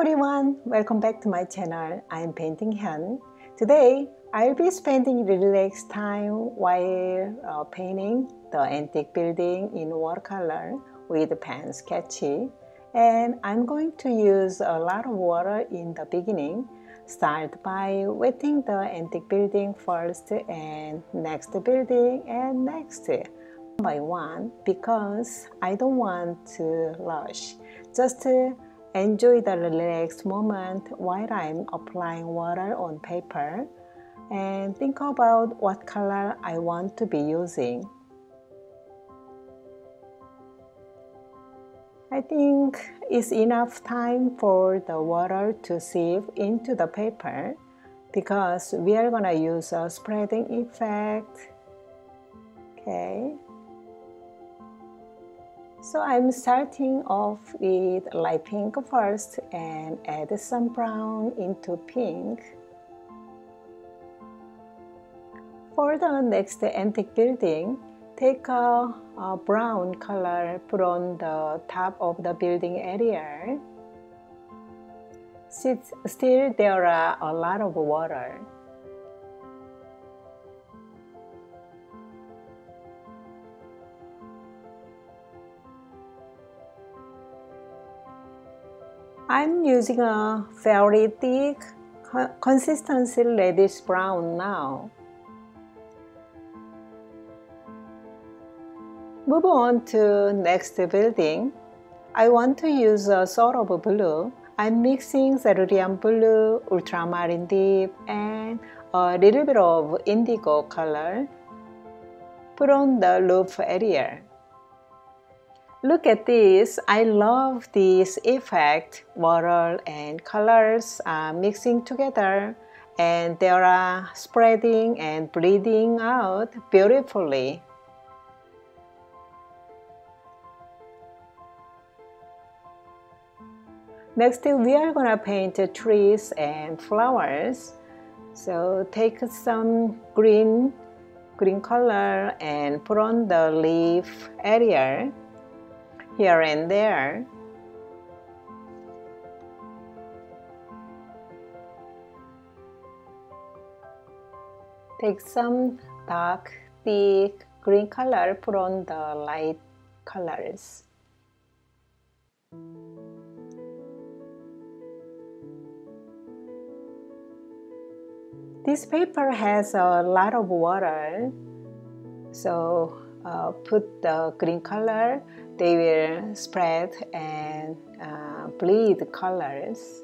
everyone, welcome back to my channel. I'm Painting Hyun. Today, I'll be spending relaxed time while uh, painting the antique building in watercolor with pen sketchy. And I'm going to use a lot of water in the beginning. Start by wetting the antique building first and next building and next by one because I don't want to rush. Just enjoy the relaxed moment while I'm applying water on paper and think about what color I want to be using. I think it's enough time for the water to seep into the paper because we are gonna use a spreading effect. Okay. So I'm starting off with light pink first and add some brown into pink. For the next antique building, take a, a, brown color put on the top of the building area. Since still, there are a lot of water. I'm using a fairly thick consistency reddish brown now. Move on to next building. I want to use a sort of blue. I'm mixing cerulean blue, ultramarine deep, and a little bit of indigo color. Put on the roof area. Look at this. I love this effect. Water and colors are mixing together and they are spreading and bleeding out beautifully. Next, we are gonna paint trees and flowers. So take some green, green color and put on the leaf area here and there. Take some dark, thick green color, put on the light colors. This paper has a lot of water, so uh, put the green color, they will spread and uh, bleed colors.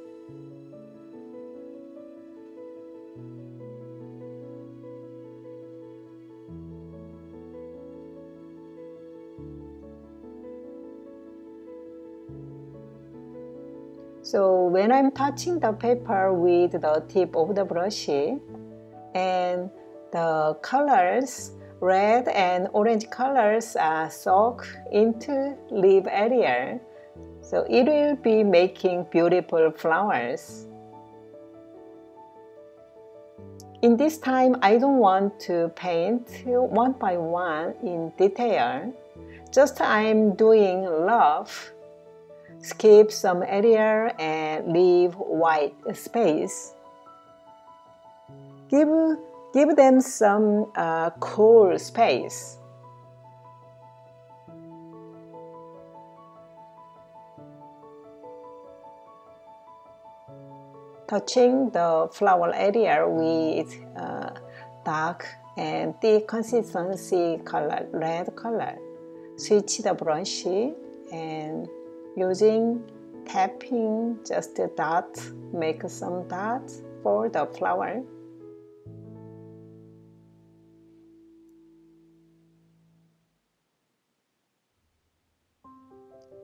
So when I'm touching the paper with the tip of the brush and the colors, red and orange colors uh, are soaked into leaf area. So it will be making beautiful flowers. In this time, I don't want to paint one by one in detail. Just I'm doing love skip some area and leave white space. Give, give them some uh, cool space. Touching the flower area with uh, dark and thick consistency color, red color. Switch the brush and using tapping just a dot make some dots for the flower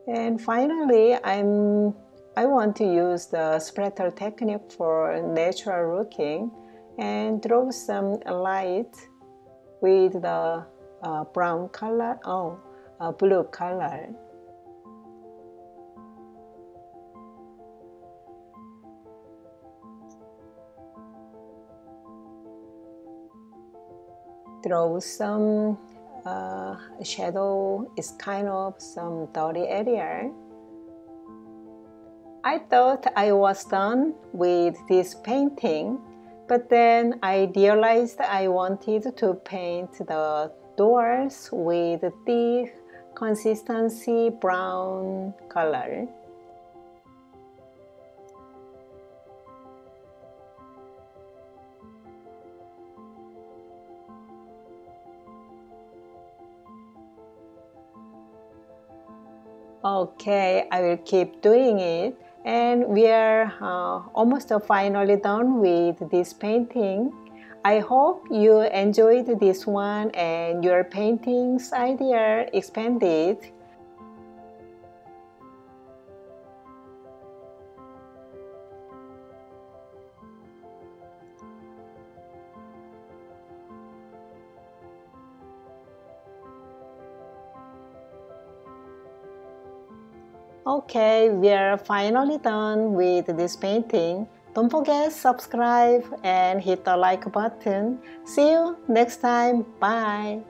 and finally I'm I want to use the splatter technique for natural looking and draw some light with the uh, brown color oh uh, blue color. Draw some uh, shadow is kind of some dirty area I thought I was done with this painting, but then I realized I wanted to paint the doors with thick consistency brown color. Okay, I will keep doing it. And we are uh, almost finally done with this painting. I hope you enjoyed this one and your paintings idea expanded. Okay, we are finally done with this painting. Don't forget subscribe and hit the like button. See you next time. Bye.